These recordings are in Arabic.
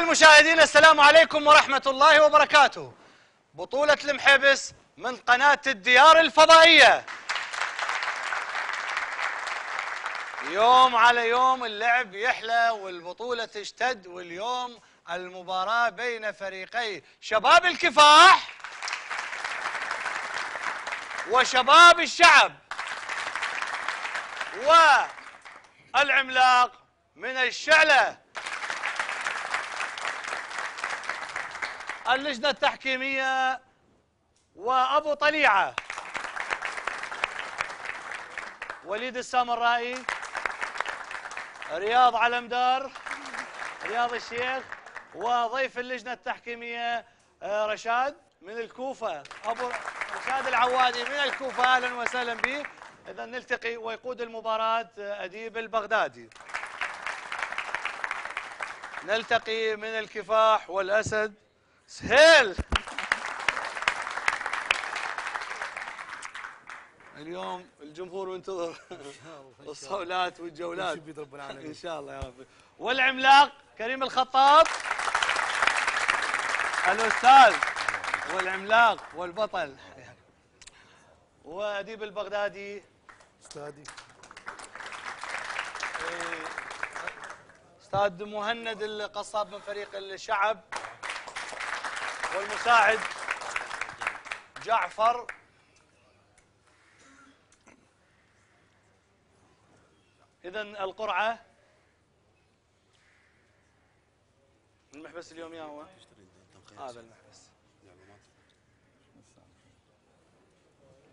المشاهدين السلام عليكم ورحمة الله وبركاته. بطولة المحبس من قناة الديار الفضائية. يوم على يوم اللعب يحلى والبطولة تشتد واليوم المباراة بين فريقي شباب الكفاح وشباب الشعب. والعملاق من الشعلة اللجنة التحكيمية وأبو طليعة. وليد السامرائي رياض علمدار رياض الشيخ. وضيف اللجنة التحكيمية آه، رشاد من الكوفة. أبو رشاد العوادي من الكوفة أهلا وسهلا به. إذا نلتقي ويقود المباراة آه، أديب البغدادي. نلتقي من الكفاح والأسد. سهيل. اليوم الجمهور منتظر. الصولات والجولات. إن شاء الله يا رب. والعملاق كريم الخطاب. الأستاذ والعملاق والبطل. وأديب البغدادي. أستاذي. أستاذ مهند القصاب من فريق الشعب. والمساعد جعفر. اذا القرعة المحبس اليوم يا هو. هذا المحبس.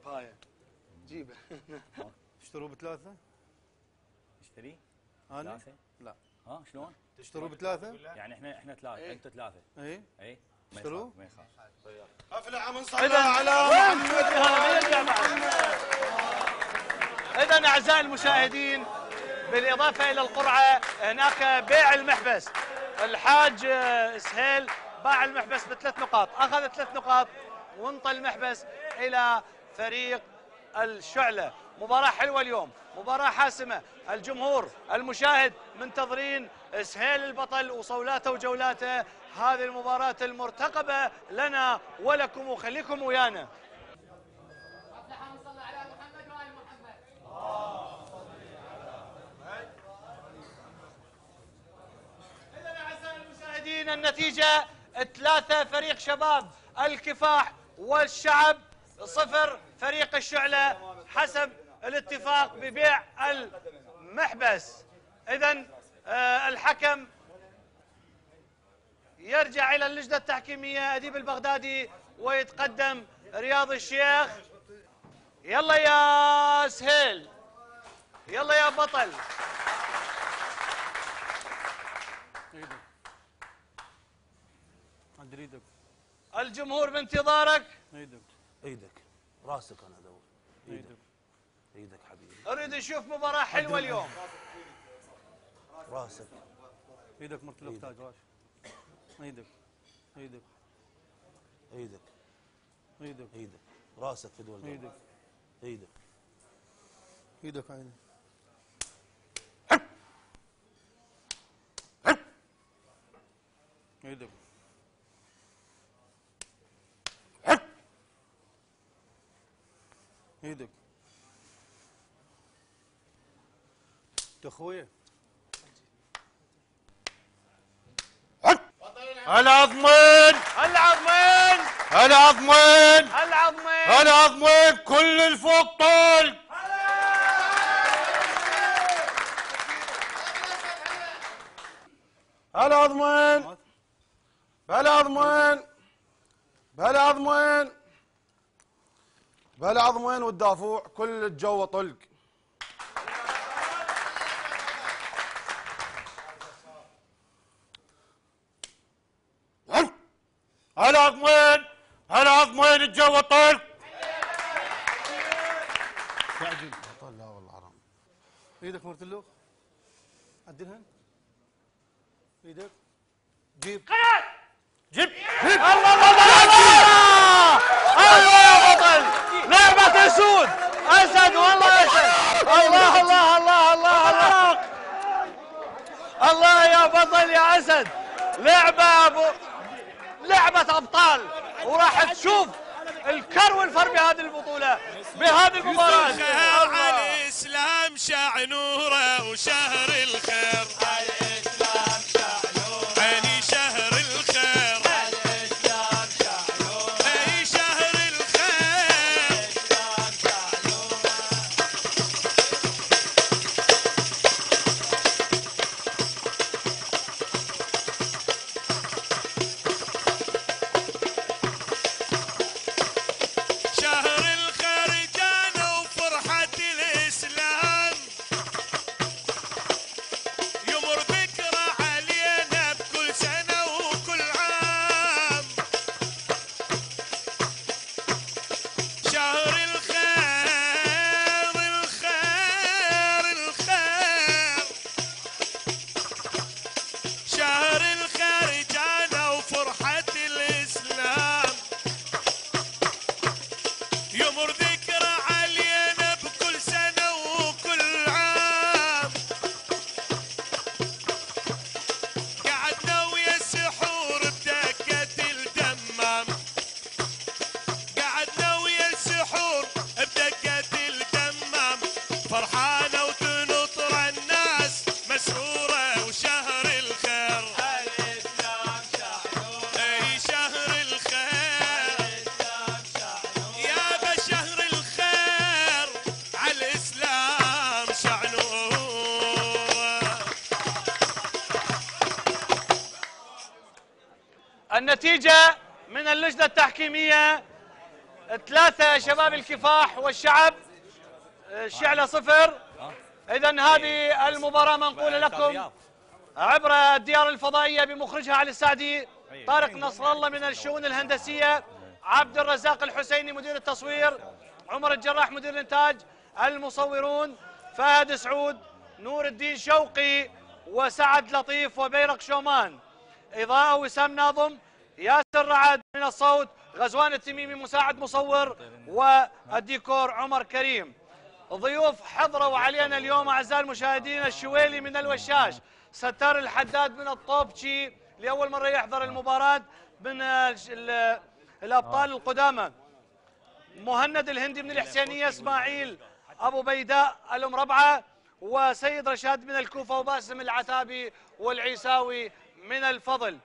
باية جيبه. تشتروا بثلاثة؟ اشتري أنا؟ ثلاثة؟ لا. ها شلون؟ تشتروا بثلاثة؟ يعني إحنا إحنا ثلاثة أنت ثلاثة. اي اي ما؟ يخاف، ما يخاف اذا اذا أعزائي المشاهدين بالإضافة إلى القرعة هناك بيع المحبس. الحاج آه، سهيل باع المحبس بثلاث نقاط. أخذ ثلاث نقاط وانطى المحبس إلى فريق الشعلة. مباراة حلوة اليوم مباراة حاسمة. الجمهور المشاهد منتظرين سهيل البطل وصولاته وجولاته. هذه المباراة المرتقبة لنا ولكم وخليكم ويانا. النتيجة ثلاثة فريق شباب الكفاح والشعب صفر فريق الشعلة حسب الاتفاق ببيع المحبس. إذا الحكم يرجع إلى اللجنة التحكيمية أديب البغدادي ويتقدم رياض الشيخ. يلا يا سهيل. يلا يا بطل. إيدك عند إيدك الجمهور بانتظارك. إيدك إيدك راسك أنا ادور إيدك إيدك حبيبي. أريد أشوف مباراة حلوة اليوم. راسك. إيدك مرت له تاج. راش إيدك إيدك إيدك إيدك إيدك راسك في دول إيدك. إيدك. إيدك عيني. إيدك. إيدك. انت العظمين العظمين العظمين العظمين العظمين كل الفوق طول؟ العظمين بالعظمين بالعظمين بالعظمين والدافوع كل الجو طلق. العظمين العظمين الجو طلق تعجل لا والله حرام إيدك مرت له عدلها إيدك. جيب. جيب. الله الله الله الله. الله يا بطل. لعبة اسود أسد والله أسد. الله الله الله الله الله. الله يا بطل يا أسد. لعبة أبو لعبة أبطال. وراح تشوف الكر والفر بهذه البطولة بهذه المباراة. الإسلام شع نوره وشهر الخير. شباب الكفاح والشعب الشعلة صفر. إذا هذه المباراة منقولة لكم عبر الديار الفضائية بمخرجها علي السعدي طارق نصر الله من الشؤون الهندسية عبد الرزاق الحسيني مدير التصوير عمر الجراح مدير الإنتاج المصورون فهد سعود نور الدين شوقي وسعد لطيف وبيرق شومان. إضاءة وسام ناظم ياسر رعد من الصوت غزوان التميمي مساعد مصور والديكور عمر كريم. ضيوف حضروا علينا اليوم أعزائي المشاهدين الشويلي من الوشاش. ستار الحداد من الطوبشي لأول مرة يحضر المباراة من الأبطال القدامى. مهند الهندي من الحسينية إسماعيل أبو بيداء الأمربعة وسيد رشاد من الكوفة وباسم العتابي والعيساوي من الفضل.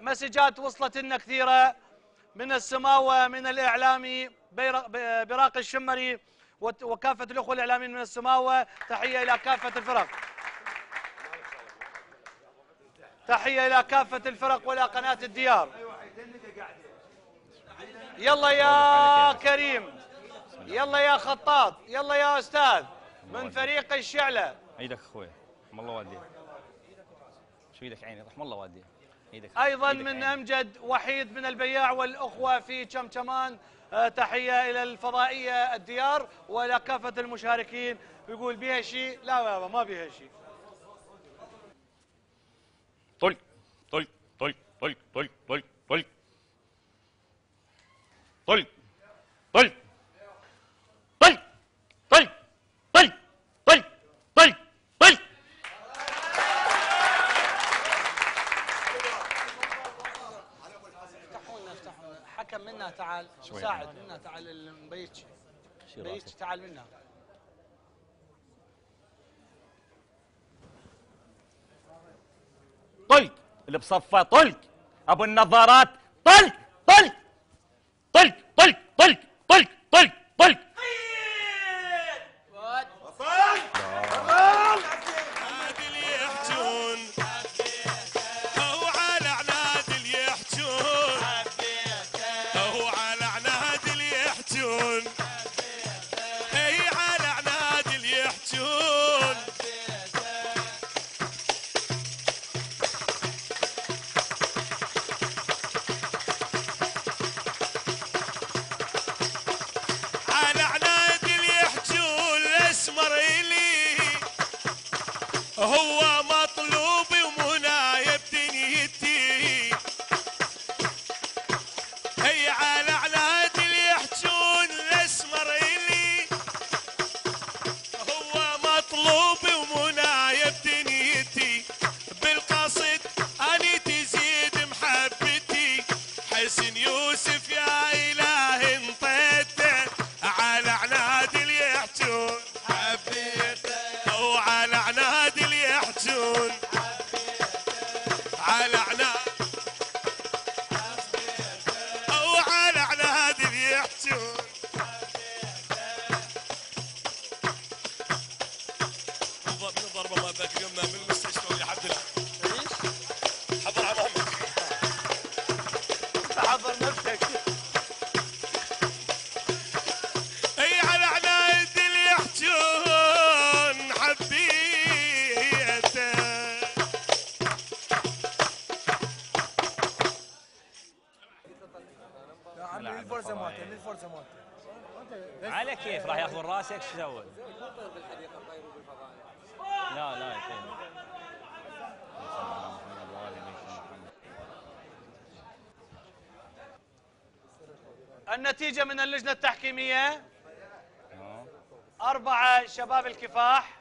مسجات وصلت لنا كثيرة من السماوة من الإعلامي براق الشمري وكافة الأخوة الإعلاميين من السماوة تحية إلى كافة الفرق. تحية إلى كافة الفرق وإلى قناة الديار. يلا يا كريم. يلا يا خطاط. يلا يا أستاذ. من فريق الشعلة. إيدك أخوي. رحم الله والديك. شو إيدك عيني؟ رحم الله والديك. إيدك من. أمجد وحيد من البياع والأخوة في شمشمان. آه، تحية إلى الفضائية الديار والى كافه المشاركين. يقول بها شيء لا بابا ما بها شيء طلق طلق طلق طلق طلق طلق طلق. طلق طلق طلق طلق طلق طلق طلق طلق افتحوا لنا افتحوا لنا حكم منا تعال شوي. ساعد منا تعال المبيتش بيتش تعال منا. طلق اللي بصفه طلق. أبو النظارات طلق طلق. طلق طلق طلق طلق طلق طلق. whole النتيجة من اللجنة التحكيمية. أربعة شباب الكفاح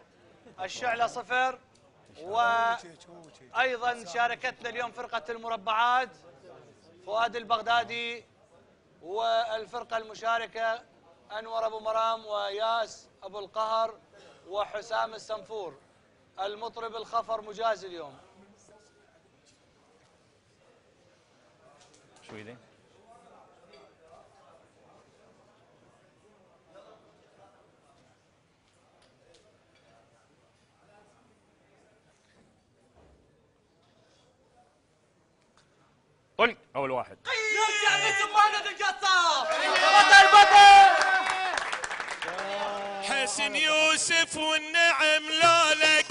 الشعلة صفر وأيضا شاركتنا اليوم فرقة المربعات فؤاد البغدادي والفرقة المشاركة أنور أبو مرام وياس أبو القهر وحسام السنفور. المطرب الخفر مجاز اليوم. شو طلق أول واحد. حسن يوسف والنعم لولا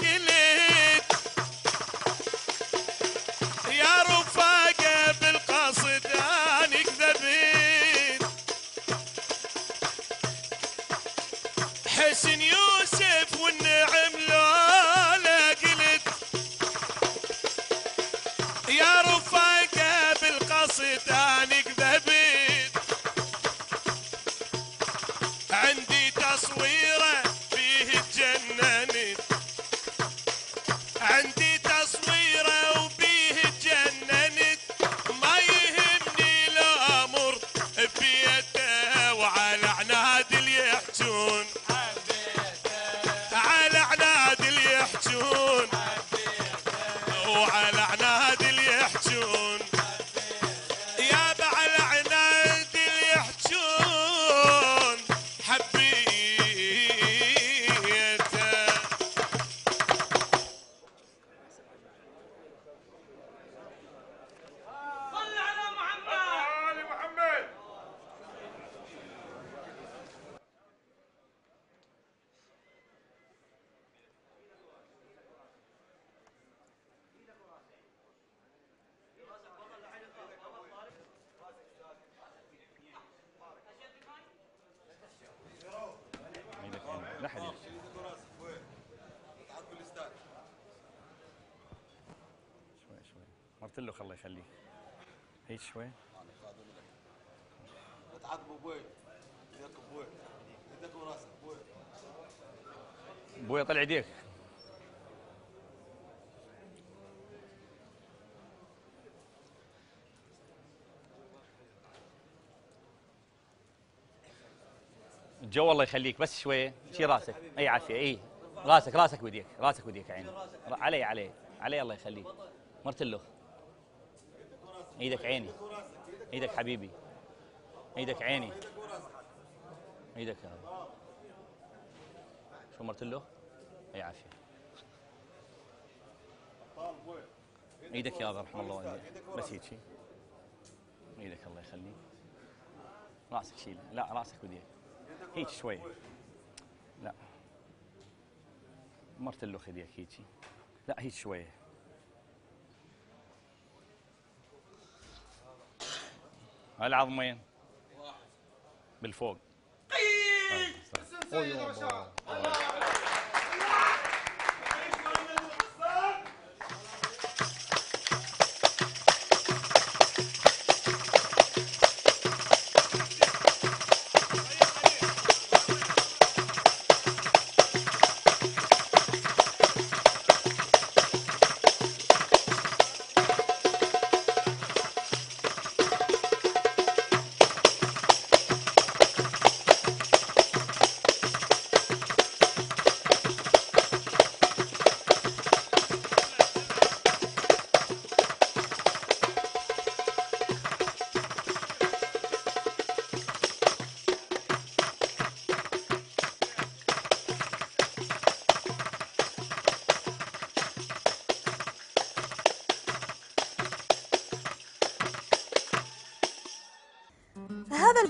شوي مرت له الله يخليه هيك شوي. يدك يدك وراسك طلع يديك جو الله يخليك. بس شوية شي راسك. أي عافية. إي. راسك راسك وديك راسك وديك عيني. علي علي علي الله يخليك. مرت له. إيدك عيني. إيدك حبيبي. إيدك عيني. إيدك. يا رب. شو مرت له؟ اي عافية. إيدك يا رحم الله والديك بس هيك شي. إيدك الله يخليك. راسك شيله لا راسك وديك هيك شوي. لا. مرت له خديك هيك لا هيك شوية العظمين. بالفوق.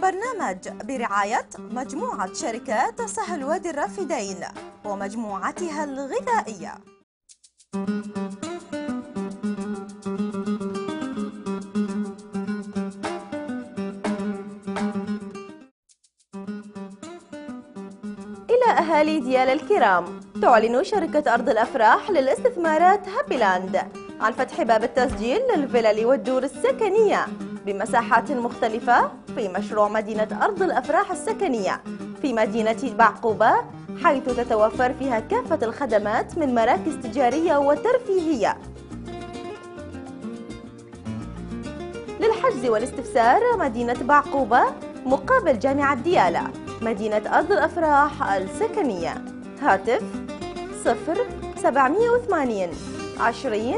البرنامج برعاية مجموعة شركات سهل وادي الرافدين ومجموعتها الغذائية. إلى أهالي ديال الكرام تعلن شركة أرض الأفراح للاستثمارات هابيلاند عن فتح باب التسجيل للفلل والدور السكنية بمساحات مختلفة في مشروع مدينة أرض الأفراح السكنية في مدينة بعقوبة حيث تتوفر فيها كافة الخدمات من مراكز تجارية وترفيهية. للحجز والاستفسار مدينة بعقوبة مقابل جامعة ديالى مدينة أرض الأفراح السكنية. هاتف 0 780 20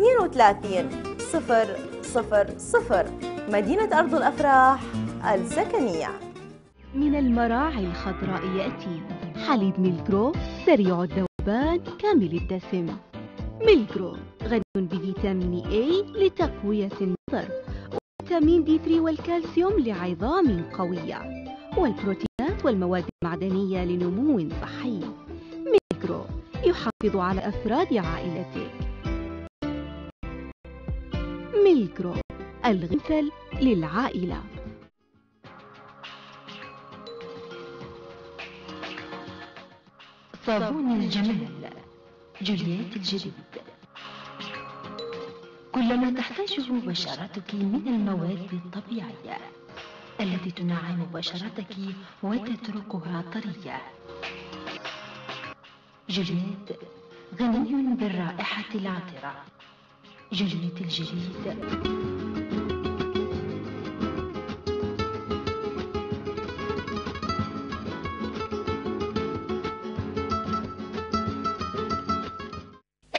32 0 0 0 مدينة أرض الأفراح السكنية. من المراعي الخضراء يأتي. حليب ميلجرو سريع الذوبان كامل الدسم. ميلجرو غني بفيتامين A لتقوية النظر. وفيتامين D 3 والكالسيوم لعظام قوية. والبروتينات والمواد المعدنية لنمو صحي. ميلجرو يحافظ على أفراد عائلتك. ميلجرو الغسل للعائلة. صابون الجمال. جوليات الجديد. كل ما تحتاجه بشرتك من المواد الطبيعية التي تنعم بشرتك وتتركها طرية. جوليات غني بالرائحة العطرة. جوليات الجديد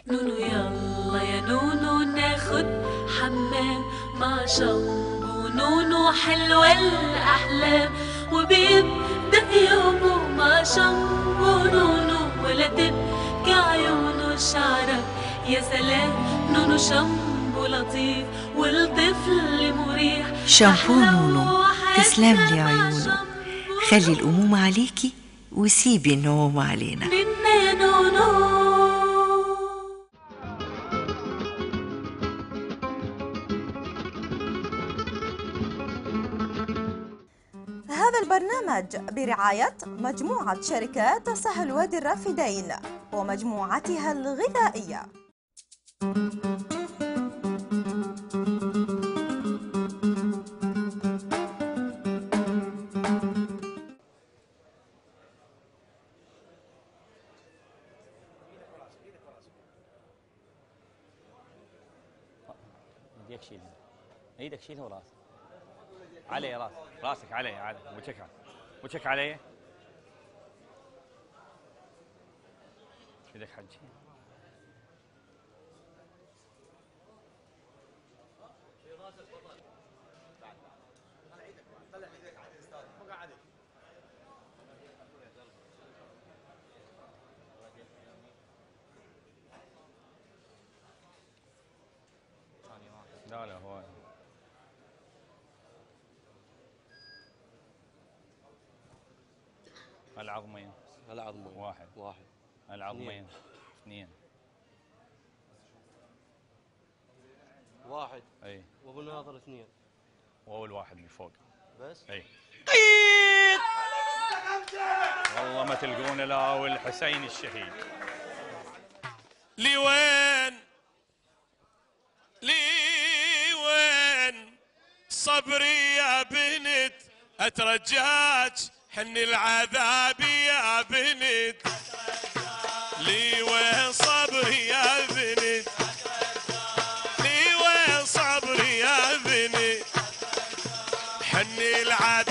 نونو يلا يا نونو ناخد حمام. مع شامبو نونو حلوة الأحلام. وبيبدأ يومه. مع شامبو نونو ولا تبكي عيونه شعرك يا سلام نونو شامبو لطيف والطفل مريح. شامبو نونو تسلم لي عيونه خلي الأمومة عليكي وسيبي النوم علينا. هذا البرنامج برعاية مجموعة شركات سهل وادي الرافدين ومجموعتها الغذائية. ايديك شيلها إيدك شيلها وراسك علي راس. راسك علي علي. وجهك علي. وجهك علي. إيدك حجي. لا لا هو العظمين. العظمين. واحد. واحد. العظمين. اثنين. واحد. أي. وابو ناظر اثنين. وأول واحد من فوق. بس. أي. والله ما تلقون لا والحسين الشهيد. لوين صبري يا بنت أترجاك حن العذاب يا بنت. لوين صبري يا بنت؟ لوين صبري يا بنت؟ حن العذاب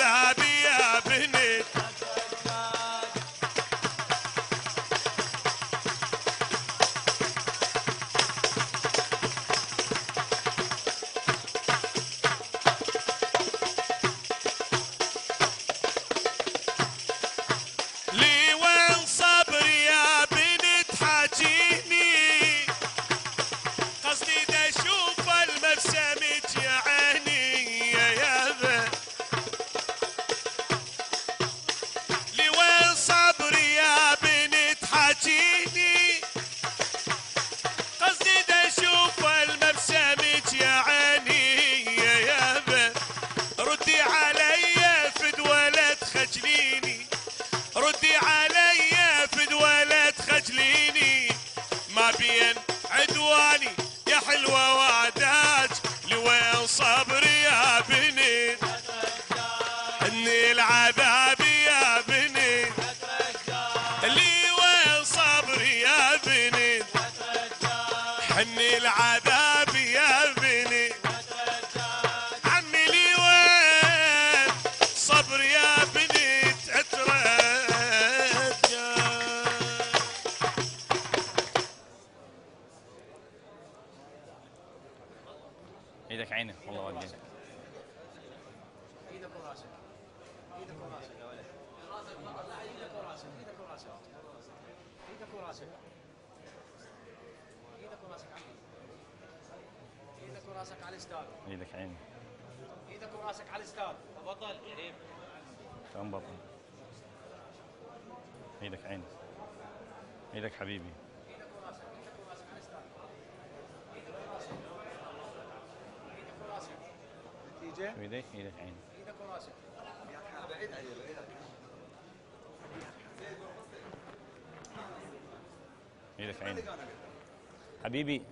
الاستاذ إيدك عينك إيدك وراسك على الاستاذ تفضل. يا كم بطل إيدك عينك إيدك حبيبي. نتيجه شو إيدك إيدك عينك إيدك وراسك. بعيد عليه بعيد إيدك عينك حبيبي.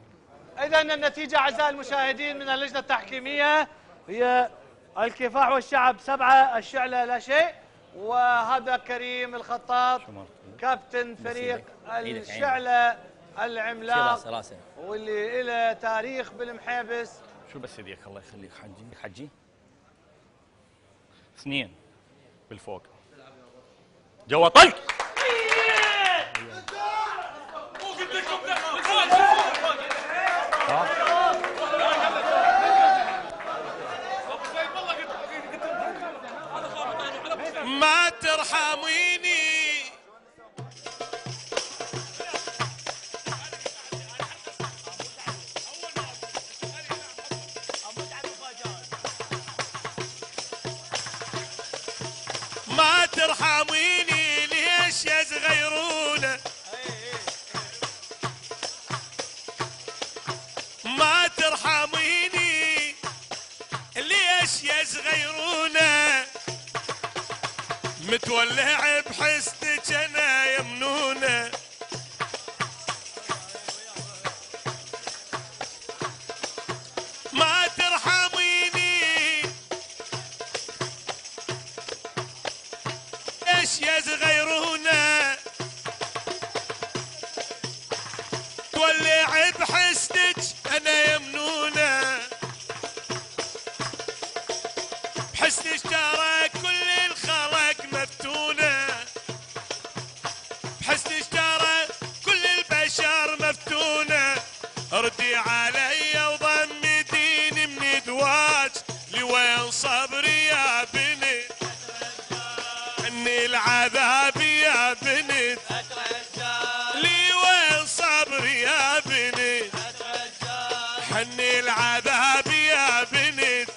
إذا النتيجة أعزائي المشاهدين من اللجنة التحكيمية هي الكفاح والشعب سبعة الشعلة لا شيء. وهذا كريم الخطاط كابتن فريق. الشعلة العملاق واللي له تاريخ بالمحيبس. شو بس يديك؟ الله يخليك. حجي حجي. اثنين بالفوق. جوا طلق! ما متولع بحسدك أنا يمنونه ما ترحميني. إيش يا صغيرونه العذاب يا بنت لي وين صبري يا بنت حني العذاب يا بنت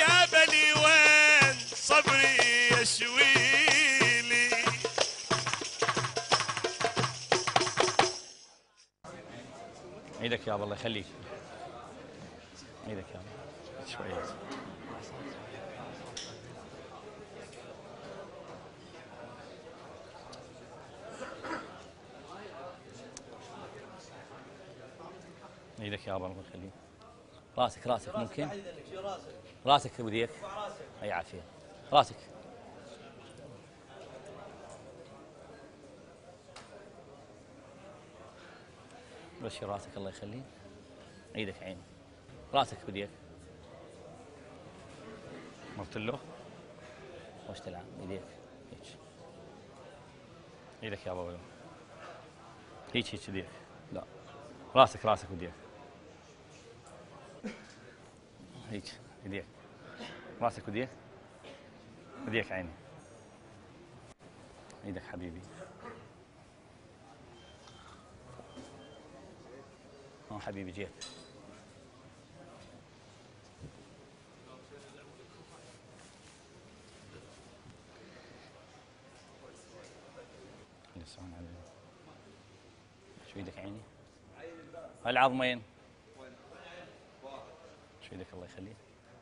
يا بني وين صبري يشويلي إيدك يابا الله يخليك إيدك يابا شوي إيدك يابا الله يخليك راسك راسك ممكن؟ راسك. وديك أي عافية. راسك. بشي راسك الله يخليك. إيدك عين. راسك بديك مرت له؟ وش تلعب؟ ايديك هيك. إيدك يا بابا. هيك هيك ايديك لا. راسك راسك بديك هيك ايديك راسك بديك بديك عيني. إيدك حبيبي. آه حبيبي جيت شو إيدك عيني؟ العظمين. شو الله يخليك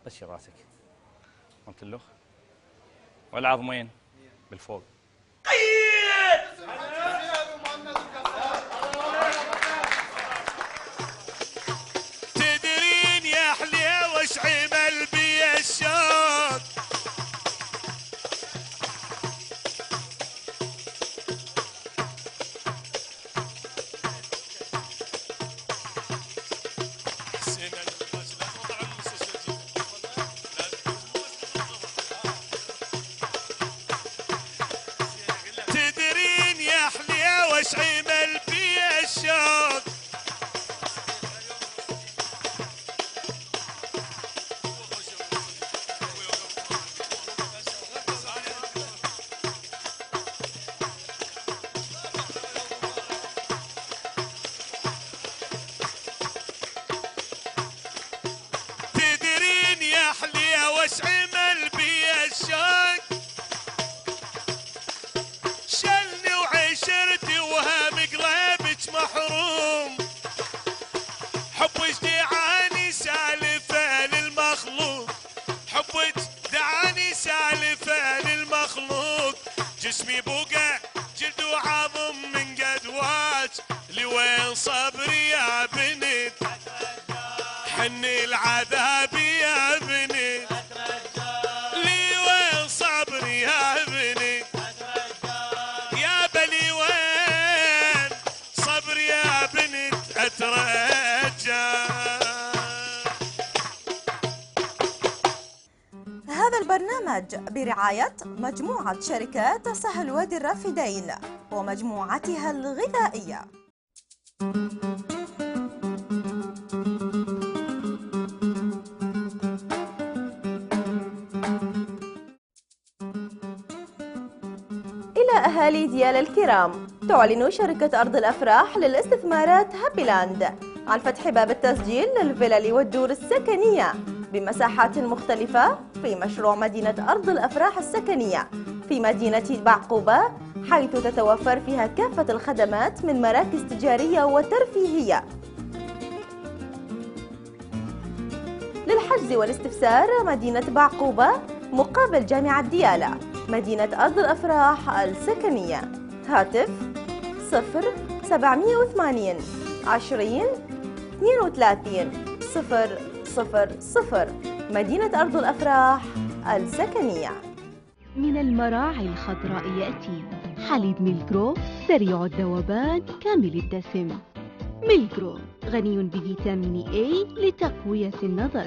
بس راسك. قلت له والعظمين بالفوق. البرنامج برعاية مجموعة شركات سهل وادي الرافدين ومجموعتها الغذائية. إلى أهالي ديال الكرام تعلن شركة أرض الأفراح للاستثمارات هابيلاند عن فتح باب التسجيل للفلل والدور السكنية بمساحات مختلفة في مشروع مدينة أرض الأفراح السكنية في مدينة بعقوبة حيث تتوفر فيها كافة الخدمات من مراكز تجارية وترفيهية. للحجز والاستفسار مدينة بعقوبة مقابل جامعة ديالى مدينة أرض الأفراح السكنية. هاتف 0 780 20 32 0 0 0 مدينة أرض الأفراح السكنية. من المراعي الخضراء يأتي. حليب ميلكرو سريع الذوبان كامل الدسم. ميلكرو غني بفيتامين A لتقوية النظر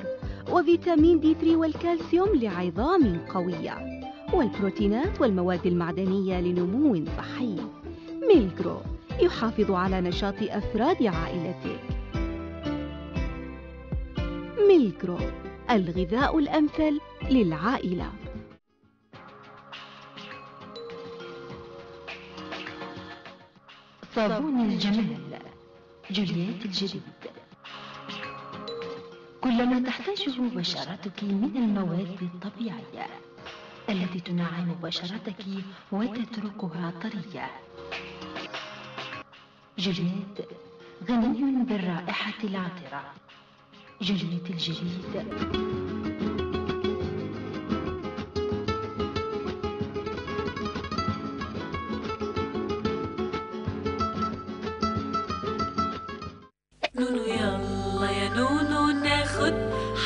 وفيتامين D3 والكالسيوم لعظام قوية. والبروتينات والمواد المعدنية لنمو صحي. ميلكرو يحافظ على نشاط أفراد عائلتك. ميلكرو الغذاء الأمثل للعائلة. صابون الجمال. جوليات الجديد كل ما تحتاجه بشرتك من المواد الطبيعية التي تنعم بشرتك وتتركها طرية. جوليات غني بالرائحة العطرة. جوليات الجديد نونو يلا يا نونو ناخد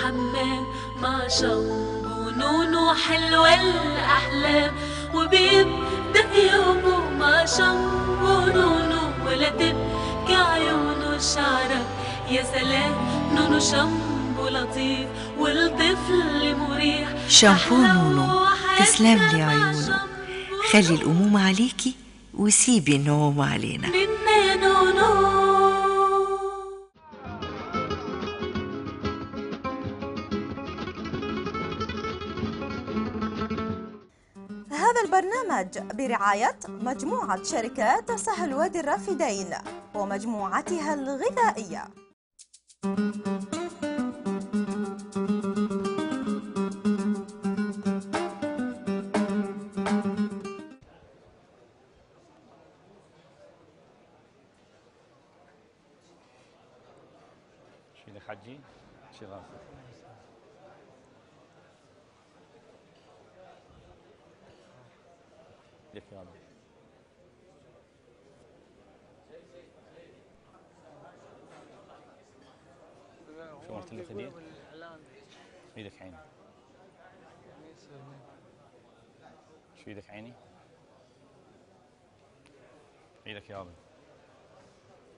حمام. مع شامبو نونو حلوة الأحلام. وبيبدأ يومه. مع شامبو نونو ولا تبكي عيونه شعرك يا سلام نونو شامبو لطيف والطفل مريح. شامبو نونو تسلم لي عيونه خلي الأمومة عليكي وسيبي النوم علينا. منا نونو. هذا البرنامج برعاية مجموعة شركات سهل وادي الرافدين ومجموعتها الغذائية. شو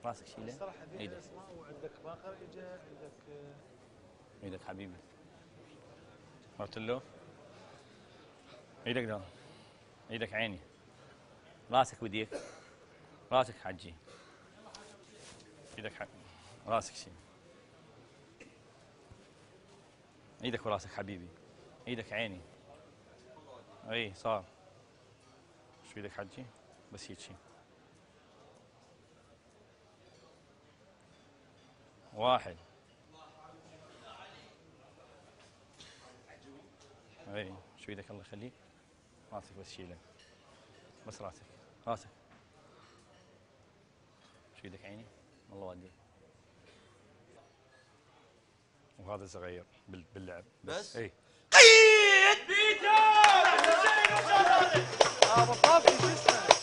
راسك شيله الصراحة وعندك باقر اجا عندك آه، إيدك حبيبي. قلت له إيدك ده إيدك عيني. راسك وديك راسك حجي. إيدك حق راسك شيل إيدك وراسك حبيبي. إيدك عيني. اي صار. شو إيدك حجي؟ بس هيك شي. واحد. إي شو إيدك الله يخليك؟ راسك بس شيله بس راسك راسك. شو إيدك عيني؟ الله وديك وهذا صغير بال- باللعب. بس؟ إي. أبو طفل أوكي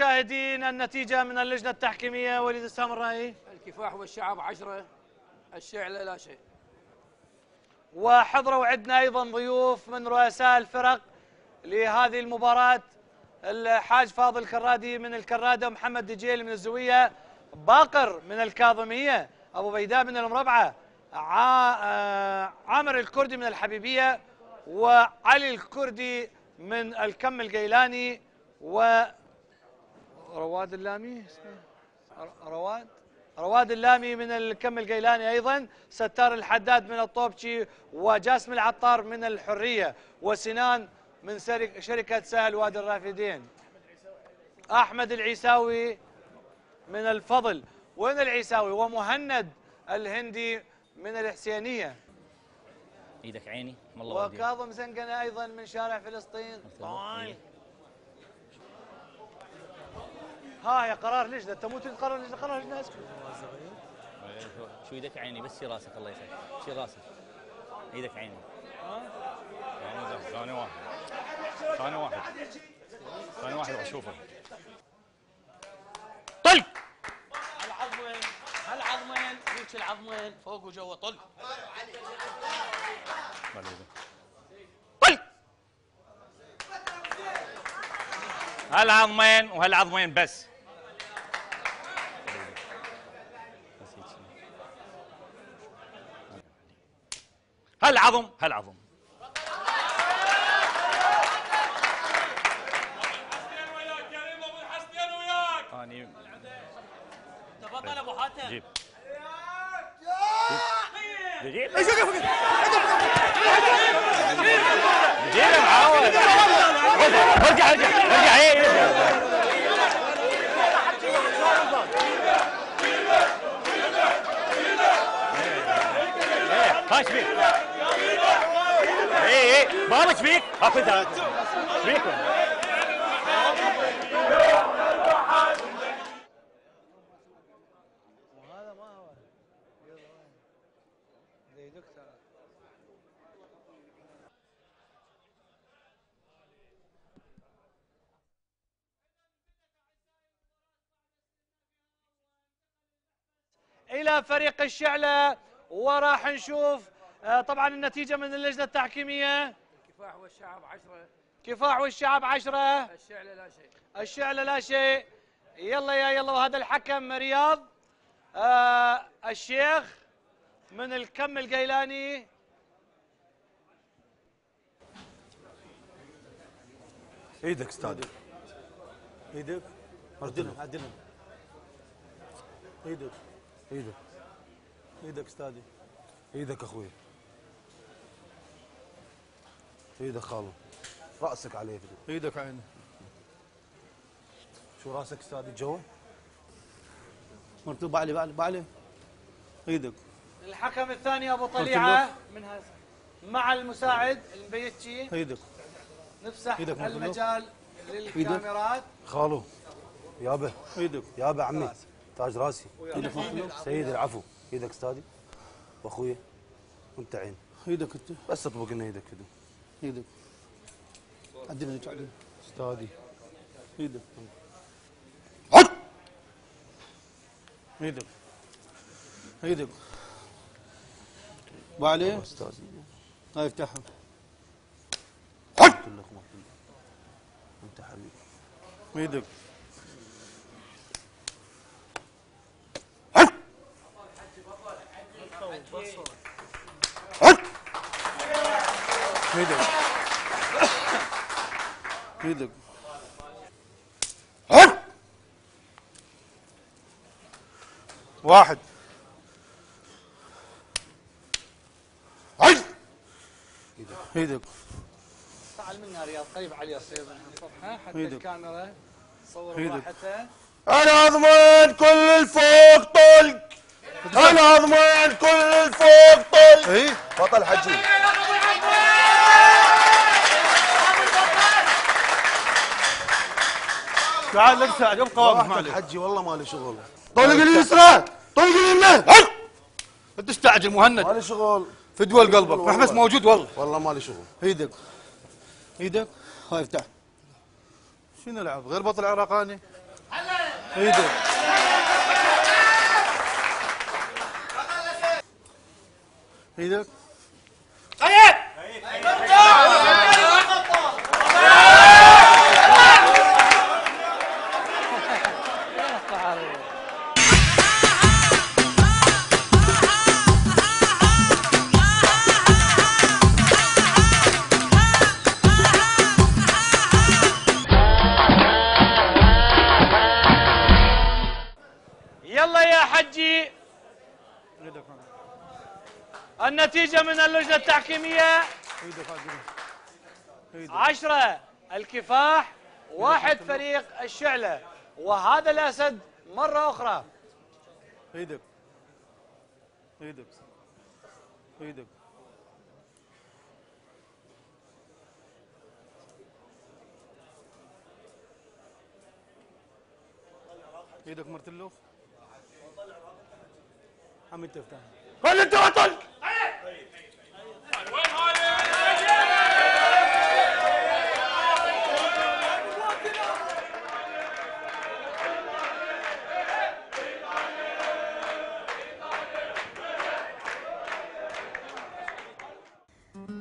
اعزائي المشاهدين النتيجة من اللجنة التحكيمية. وليد السامرائي الكفاح والشعب عشرة الشعلة لا شيء. وحضروا عندنا أيضا ضيوف من رؤساء الفرق لهذه المباراة. الحاج فاضل كرادي من الكرادة ومحمد دجيل من الزوية باقر من الكاظمية أبو بيداء من المربعة عا- آه، عامر الكردي من الحبيبية وعلي الكردي من الكم القيلاني و رواد اللامي؟ رواد؟ رواد اللامي من الكم القيلاني أيضا ستار الحداد من الطوبشي وجاسم العطار من الحرية وسنان من شركة سهل وادي الرافدين. أحمد العيساوي من الفضل. وين العيساوي؟ ومهند الهندي من الحسينية. إيدك عيني بسم الله والديك. وكاظم زنقنة أيضا من شارع فلسطين. ها يا قرار لجنة انت مو تقرر لجنة قرار لجنة اسكت. شو إيدك عيني بس شي راسك الله يسعدك. شي راسك. إيدك عيني. يعني ثاني واحد. ثاني واحد. ثاني واحد أشوفه. طلق! هالعظمين هالعظمين ذيك العظمين فوق وجوا طل هالعظمين وهالعظمين بس؟ هالعظم هالعظم اني انت بطل ابو حاتم جيب جيب جيب يا معاون ارجع ارجع ارجع إيه إيه إيه إيش فيك؟ اخذها؟ وهذا ما هو إلى فريق الشعلة وراح نشوف طبعا النتيجة من اللجنة التحكيمية. الكفاح والشعب عشرة. كفاح والشعب عشرة. الشعلة لا شيء. الشعلة لا شيء. يلا يا يلا وهذا الحكم رياض. آه الشيخ من الكم القيلاني إيدك أستاذ. إيدك؟ عدلها عدلها إيدك. إيدك. إيدك أستاذي. إيدك أخوي. إيدك خالو رأسك عليه كده إيدك عيني. شو رأسك استاذي جوا مرتب بعلي بعلي بعلي. إيدك. الحكم الثاني أبو طليعة من هذا. مع المساعد المبيتشي. إيدك. نفسح إيدك. المجال للكاميرات. خالو. يابا. إيدك. يابا عمي. تاج راسي. إيدك سيدي العفو. إيدك أستاذي. واخويا وانت عين. إيدك أنت. بس أطبق لنا إيدك كده. إيدك عدلها عدلها استاذي إيدك إيدك إيدك بعلي استاذي هاي افتحها قلت لك ما في. أنت حبيبي. إيدك إيدك إيدك واحد إيدك تعال منها رياض. قريب على اليسير من الصفحه حتى. الكاميرا. صور. راحته أنا أضمن كل الفوق طلق. أنا أضمن كل الفوق طلق. اي بطل حجي. تعال لك ساعد ابقى واقف معلي حجي والله مالي شغل. طلق اليسرى طلق اليمنى لا تستعجل مهند. مالي شغل. فدوى قلبك محبس موجود والله. والله مالي شغل. إيدك إيدك هاي افتح. شنو نلعب غير بطل عراقاني؟ إيدك إيدك يلا اللجنة التحكيمية. عشرة الكفاح واحد فريق الشعلة. وهذا الأسد مرة أخرى. إيدك إيدك إيدك إيدك مرتلوف عم انت خلي انت بطل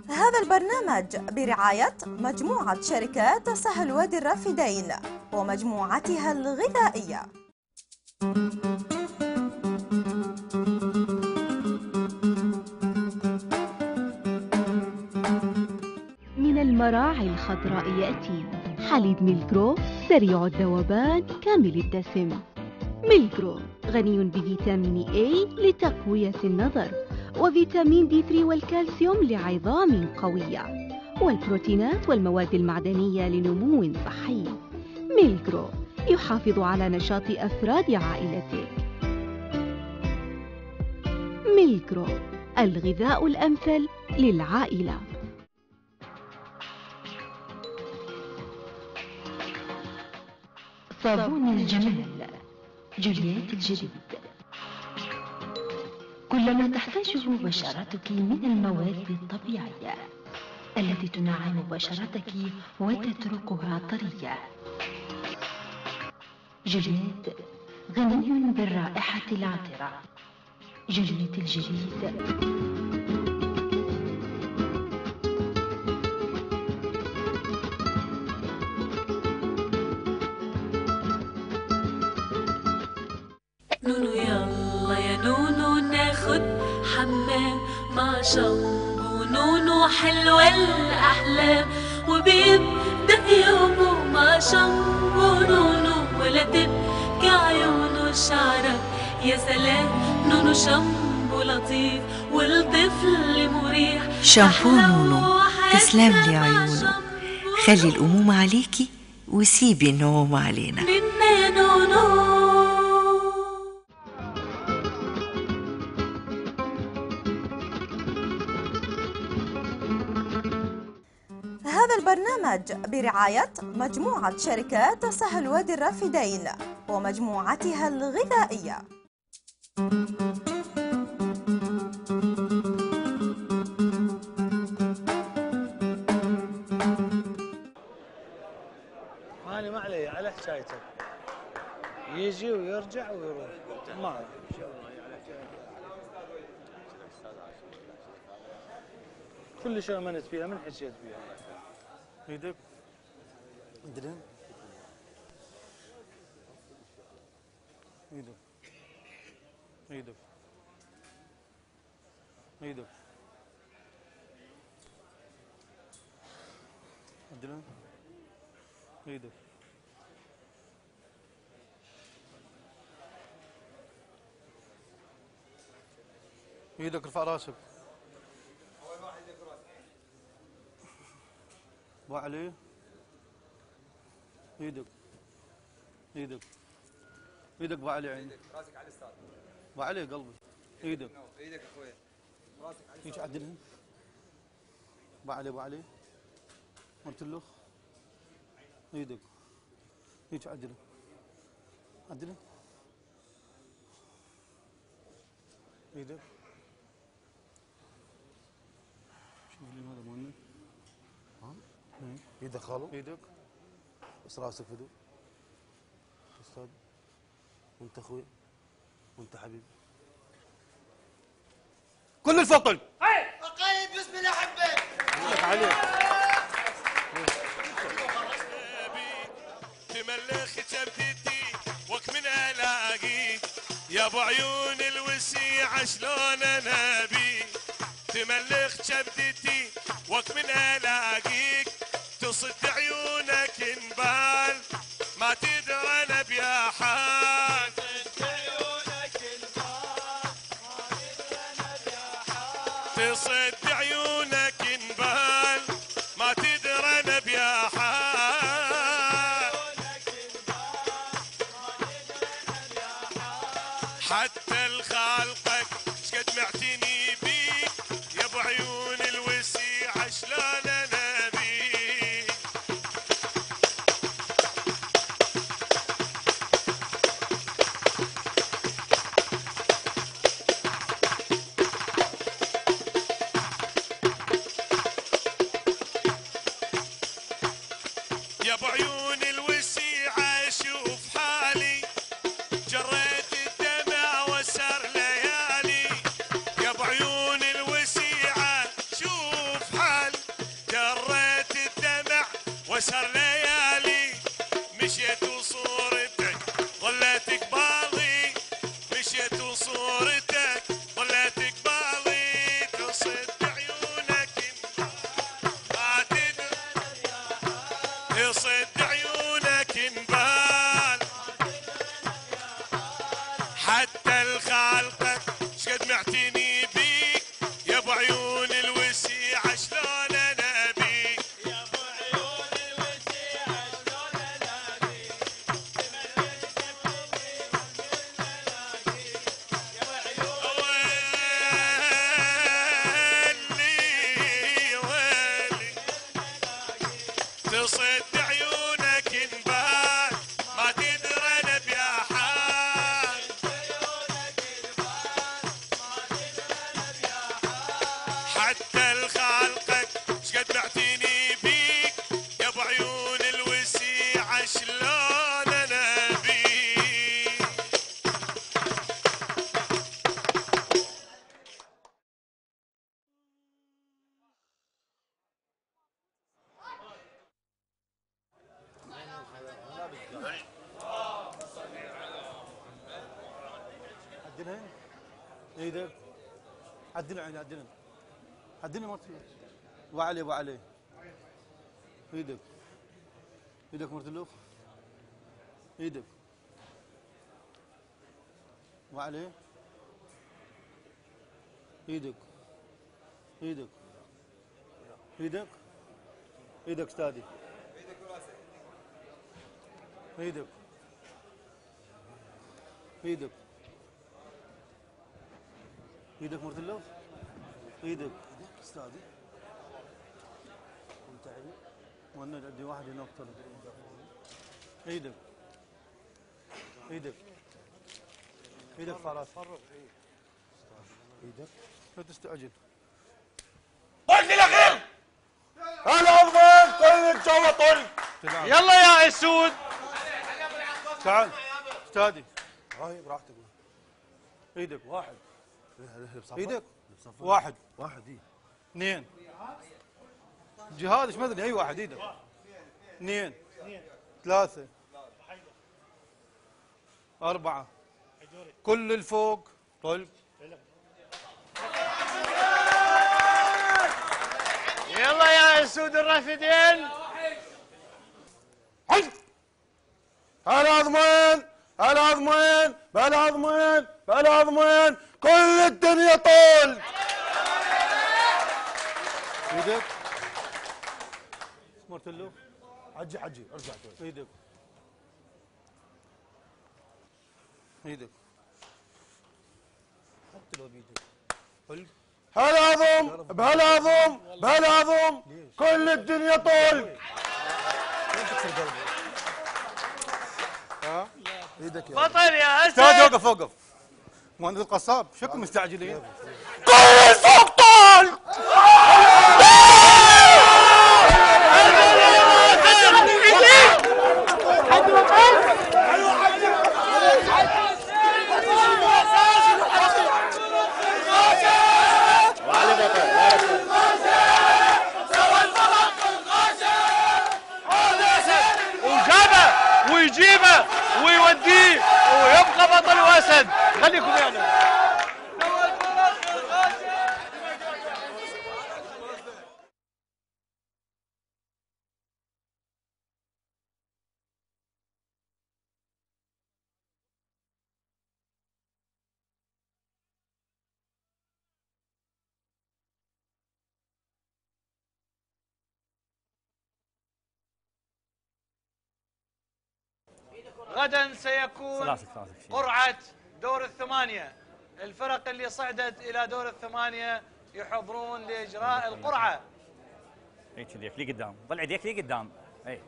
هذا البرنامج برعاية مجموعة شركات سهل وادي الرافدين ومجموعتها الغذائية. الخضراء يأتي حليب ميلكرو سريع الذوبان كامل الدسم. ميلكرو غني بفيتامين A لتقوية النظر وفيتامين D 3 والكالسيوم لعظام قوية. والبروتينات والمواد المعدنية لنمو صحي. ميلكرو يحافظ على نشاط أفراد عائلتك. ميلكرو الغذاء الأمثل للعائلة. صابون الجمال. جوليات الجديد. كل ما تحتاجه بشرتك من المواد الطبيعية التي تنعم بشرتك وتتركها طرية. جوليات غني بالرائحة العطرة. جوليات الجديد. حمام مع شامبو نونو حلوة الأحلام وبيبدأ يومه مع شامبو نونو ولا تبكي عيونه شعرك يا سلام نونو شامبو لطيف والطفل مريح. شامبو نونو تسلم لي عيونه خلي الأمومة عليكي وسيبي النوم علينا. البرنامج برعاية مجموعة شركات سهل وادي الرافدين ومجموعتها الغذائية. ماني ما علي على حكايتك. يجي ويرجع ويروح. ما. كل شيء منت فيها من حكيت فيها؟ إيدك إيدك إيدك إيدك إيدك ارفع راسك بو عليه إيدك إيدك إيدك بو علي عيني راسك على الاستاذ بو علي قلبي؟ إيدك إيدك أخوي. راسك على عدلها بو علي بو علي مرتلخ إيدك هيك عدلها عدلها إيدك شوف لي هذا مؤنث ها إيدك خالو إيدك بس راسك هدوء أستاذ وأنت أخوي وأنت حبيبي. كل الفطل قايد باسم الاحبه لك عليك تملخ كبدتي وك من الاقيك يا ابو عيون الوسيعة شلون أنا بيك تملخ كبدتي وك من ألاقيك. 아 nothing وعلي وعلي إيدك. إيدك مرتلوف إيدك. وعلي إيدك. إيدك. إيدك. إيدك استاذي إيدك. إيدك. إيدك مرتلوف إيدك. استاذي انت عيني وأنا عندي واحد هنا أكثر إيدك إيدك إيدك فراس إيدك لا تستعجل. قلت الاخير الاضمن كل جوا طل يلا يا أسود. تعال. استاذي. هاي براحتك. إيدك واحد. إيدك واحد. واحد اي اثنين. جهاد إيش مدري أي واحد إيدك اثنين. ثلاثة. أربعة. كل الفوق. طلق يلا يا اسود الرافدين الاضمن الاضمن بالاضمن بالاضمن كل الدنيا طول إيدك مرتلو حجي حجي ارجع شوي. إيدك. إيدك. حتى لو بيدك. طلق هالعظم بهالعظم بهالعظم كل الدنيا طول. ها؟ إيدك يا بطل يا أستاذ أسد. وقف وقف مهندس القصاب شكو مستعجلين. كل الفوق! خليكم ويانا غدا سيكون راسك راسك شيل. قرعة دور الثمانية الفرق اللي صعدت إلى دور الثمانية يحضرون لإجراء القرعة. هيك يديك لي قدام. ضل يديك لي قدام. اي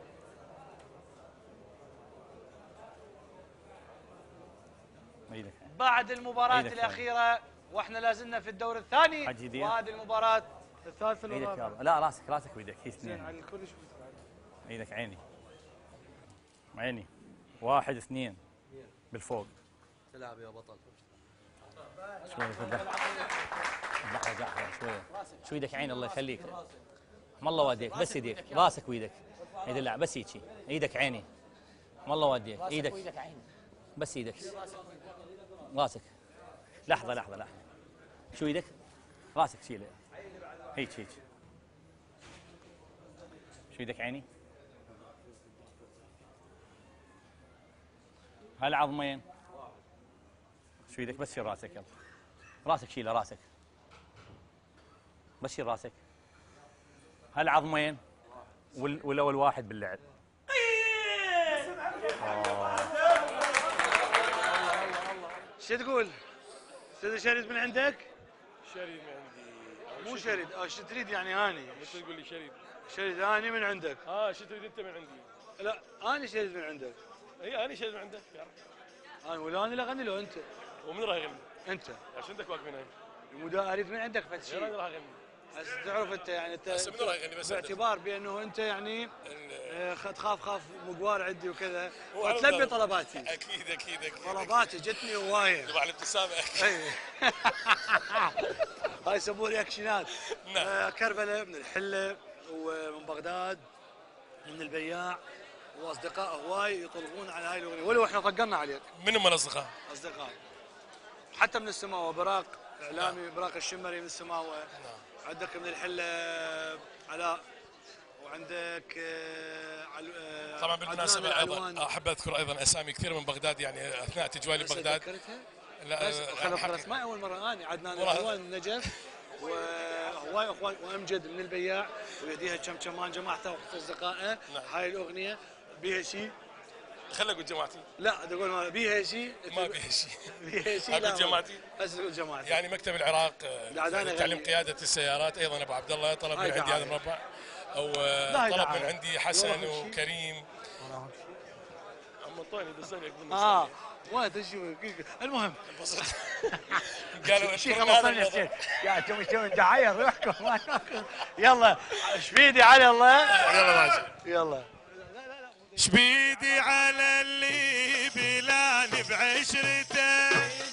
بعد المباراة الأخيرة وإحنا لازلنا في الدور الثاني. وهذه المباراة الثالثة يابا لا راسك راسك ويدك هي زين اثنين على الكل شوف إيدك عيني. عيني. واحد اثنين. بالفوق. تلعب يا بطل. شوي شو إيدك عين الله يخليك؟ ما الله واديك بس ايديك راسك وايدك ايد لا بس هيجي إيدك عيني. ما الله واديك إيدك. بس إيدك. راسك. لحظة لحظة لحظة. شو إيدك؟ راسك شيله هيك هيك. شو إيدك عيني؟ هالعظمين. شو إيدك بس شيل راسك يلا. راسك شيله راسك. بس شيل راسك. هالعظمين وال- والأول واحد باللعب. شو تقول؟ أستاذ شريد من عندك؟ شريد من عندي. مو شريد. آه شو تريد يعني هاني؟ مثل تقول لي شريد. شريد هاني من عندك. آه شو تريد أنت من عندي؟ لا أنا شريد من عندك. اي أنا شريد من عندك يا رب. أنا ولا أنا لا اغني له أنت. ومن راح يغني؟ أنت. عشان عندك واقف هنا. المدا اريد من عندك شيء راجل راح يغني هسه تعرف أنت يعني أنت منو راح يغني بس؟ باعتبار بأنه أنت يعني آه، تخاف خاف مقوار عندي وكذا. وتلبي. طلباتي. أكيد أكيد أكيد. طلباتي جتني هوايه تبع الابتسامه إي. هاي يسمونه اكشنات نعم. آه، كربلاء من الحلة ومن بغداد من البياع. وأصدقاء هواي يطلبون على هاي الأغنية. ولو إحنا طقنا عليك. من هم الاصدقاء؟ أصدقاء. حتى من السماوه براق إعلامي براق الشمري من السماوه عندك من الحلة علاء. وعندك آه، عل- آه، طبعا العلوان. أيضا أحب أذكر أيضا أسامي كثير من بغداد يعني أثناء تجوالي بغداد؟ لا آه، خلاص ما أول مرة. اني عدنان. العلوان من النجف وهواي أخوان وأمجد من البياع. ويديها كم كمان جماعته واصدقائه نعم. هاي الأغنية بيها شيء خلي أقول جماعتي. لا تقول ما بيها شيء ما بيها شيء بيها شيء أقول جماعتي. بس تقول جماعتي. يعني مكتب العراق آه، العدانة تعليم غني. قيادة السيارات أيضا أبو عبد الله طلب من عندي. هذا المربع. أو آه، طلب. من عندي حسن. وكريم. طوني آه. وين تشوف المهم. قالوا الموضوع. الشيء يا شوف شوف انت عير روحكم. يلا شبيدي على الله. يلا ماشي يلا. شبيدي على اللي بلان بعشرته.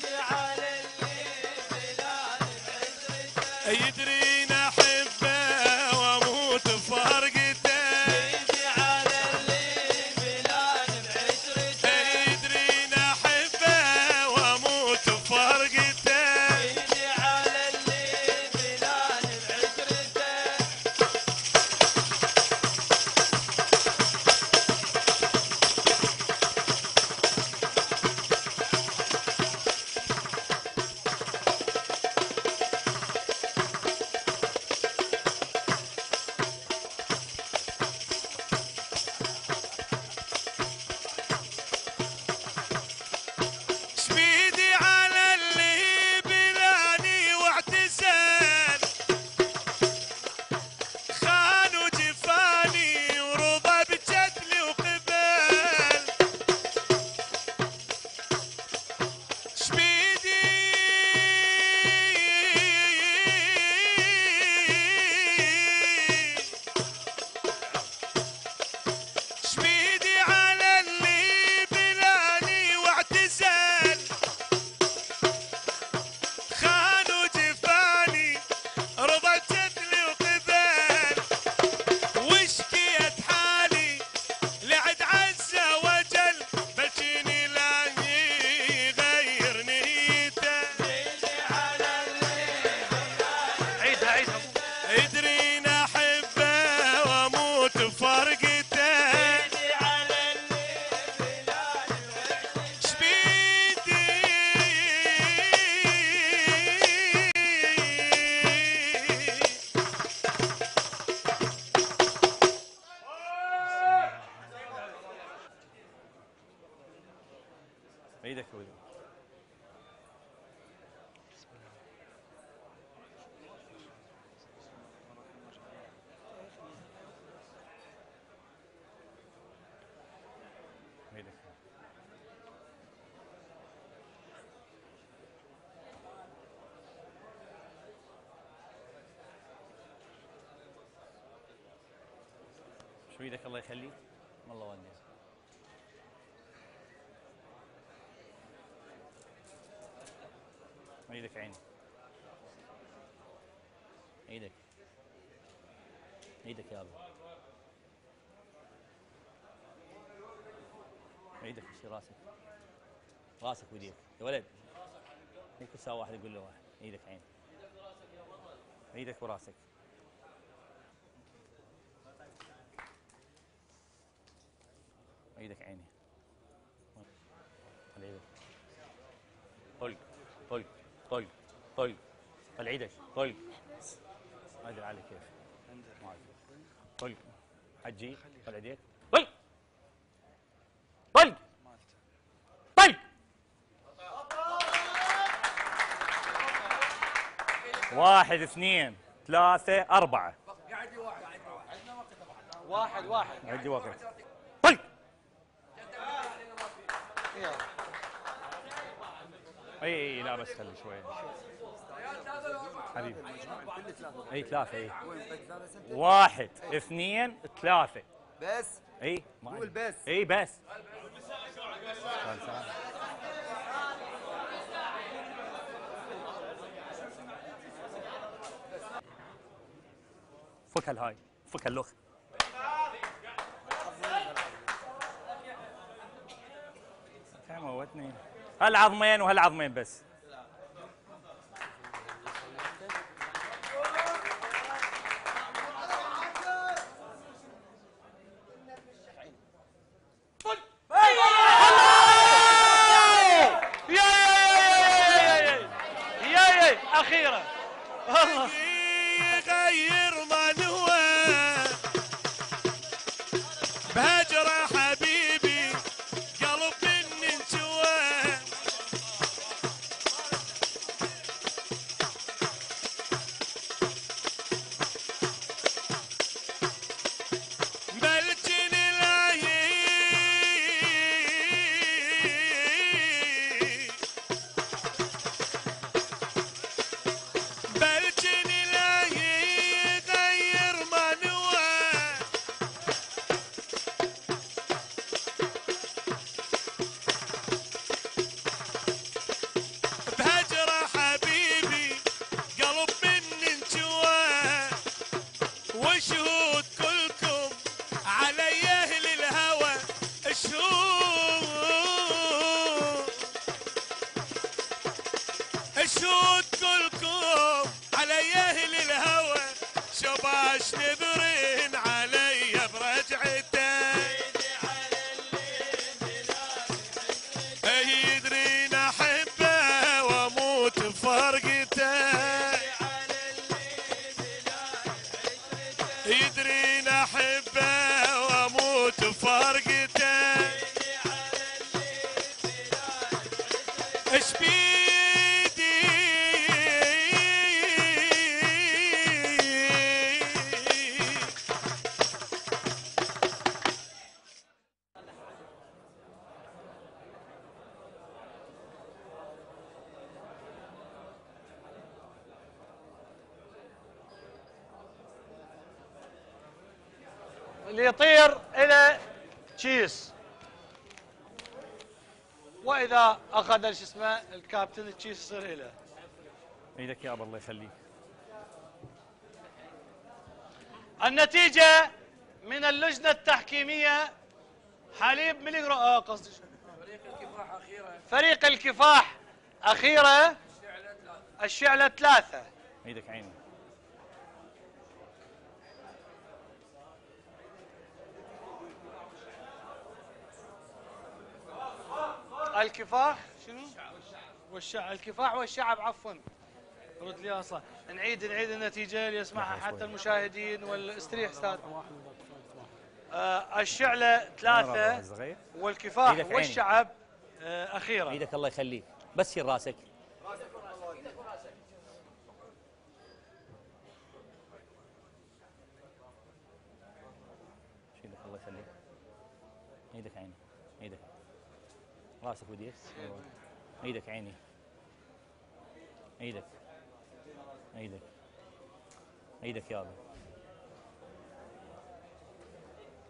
إيدك وشي راسك. راسك وديك يا ولد. هيك تساوي واحد يقول له واحد. إيدك عين. إيدك وراسك. إيدك عيني. طلع إيدك طلق طلق طلق طلق طلع إيدك طلق ما أدري على كيف. ما ادري حجي. طلع ايديك واحد اثنين ثلاثة أربعة. واحد واحد. عندي وقت إي إي لا بس خلي شوي. حبيبي. إي ثلاثة إي. واحد اثنين ثلاثة. بس. إي قول. بس. إي بس. فك هالهاي فك هاللخ موتني. هالعظمين وهالعظمين بس؟ اخذ شو اسمه الكابتن التشيس يصير إلى إيدك يا أبا الله يخليك. النتيجة من اللجنة التحكيمية حليب مليغرو آه قصدي شو؟ فريق الكفاح اخيره الشعلة ثلاثة إيدك عيني. الكفاح؟ والشعب الكفاح والشعب عفوا. رد لي أصلا نعيد نعيد النتيجة ليسمعها حتى المشاهدين والأستريح أستاذ آه الشعلة ثلاثة؟ والكفاح. والشعب آه، أخيرا. إيدك الله يخليك. بس شيل راسك. شيلك الله يخليك. إيدك عيني. إيدك. راسك وديك. إيدك عيني. إيدك إيدك إيدك يابا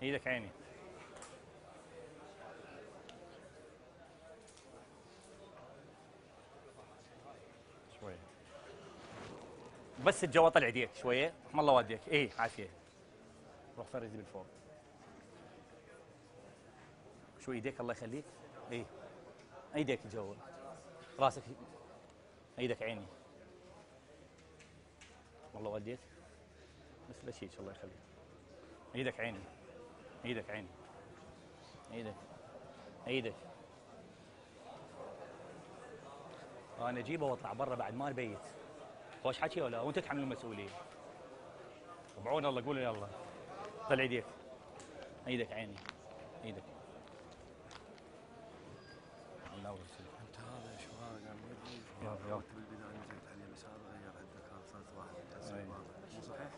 إيدك عيني. شوية. بس الجو طلع يديك شوية. رحم الله والديك. إيه عافية. روح فرز بالفوق شو إيديك الله يخليك؟ إيه. ايديك الجو راسك أيدك عيني. والله والديك بس هيك الله يخليك. أيدك عيني. أيدك عيني. أيدك. أيدك. أنا أجيبه وأطلع برا بعد ما البيت. خوش حكي ولا؟ وأنت تحمل المسؤولية. بعون الله قول يلا. طلع إيديك. أيدك عيني. أيدك الله يسلمك. انت هذا شو هذا قاعد يلا، يلا. قلت بالبدايه نزلت عليه بس هذا غير عندك هذا صارت واحد متعصب أي. مو صحيح؟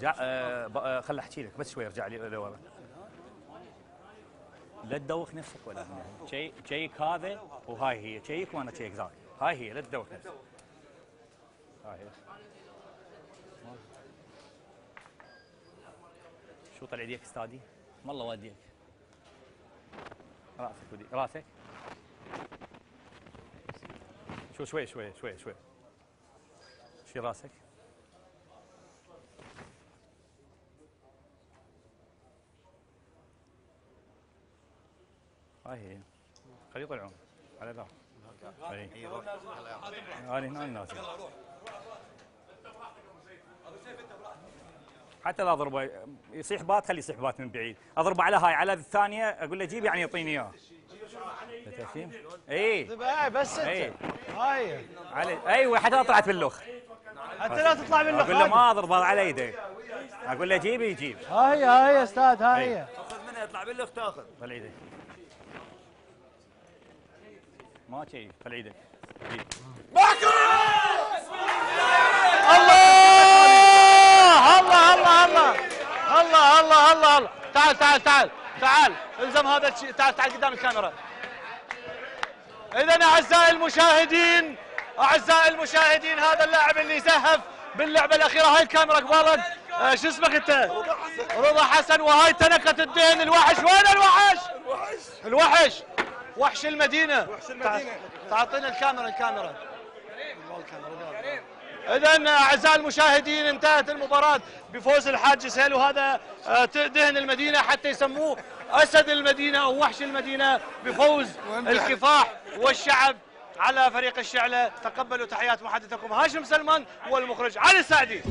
جا آه آه خل احكي لك بس شوي ارجع لي لورا. لا تدوخ نفسك ولا شيك هذا وهاي هي. شيك وأنا شيك. ذاك هاي هي. لا تدوخ نفسك. هاي هي. شو طلع يديك استاذي؟ والله واديك راسك ودي. راسك. شو شوي شوي شوي شوي. شيل راسك؟ هاي هي. خليه يطلعون على ذا. اي هاني هاني ناس حتى لا أضربه. يصيح بات خليه يصيح بات من بعيد. أضربه على هاي على الثانية. أقول له جيب يعني يعطيني إياه. تفهم؟ اي بس أنت. هاي. علي. أيوه حتى لا طلعت باللخ. حتى لا تطلع باللخ أقول له ما أضرب على ايدي أقول له جيب يجيب. هاي هاي يا أستاذ هاي. إي. هي تأخذ منها يطلع باللخ تأخذ. طلع إيدك ما إيدك جيب. الله الله الله الله الله الله الله الله تعال تعال تعال تعال الزم هذا تعال تعال قدام الكاميرا اذا اعزائي المشاهدين اعزائي المشاهدين هذا اللاعب اللي زهف باللعبه الاخيره هاي الكاميرا قبالك آه شو اسمك انت؟ رضا حسن وهاي تنكة الدين الوحش وين الوحش؟ الوحش الوحش وحش المدينة. وحش المدينة. تعطينا الكاميرا الكاميرا. اذا أعزائي المشاهدين انتهت المباراة بفوز الحاج سهيل وهذا آه، دهن المدينة حتى يسموه أسد المدينة أو وحش المدينة بفوز الكفاح والشعب على فريق الشعلة. تقبلوا تحيات محدثكم هاشم سلمان والمخرج علي السعدي.